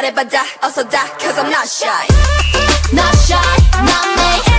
말해봐 die, also die, Cause I'm not shy. Not shy, not me.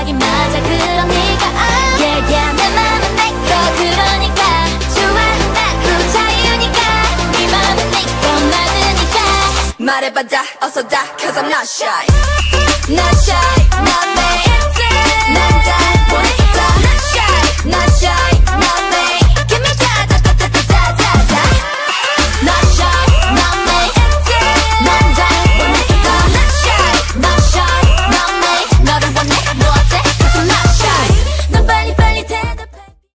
생각이 맞아. 그럼 네가 아 yeah, yeah. 내 맘은 내거. 그러니까 좋아한다고 그 자유니까 네 맘은 내거. 많으니까 말해봐 다 어서 다 cause I'm not shy.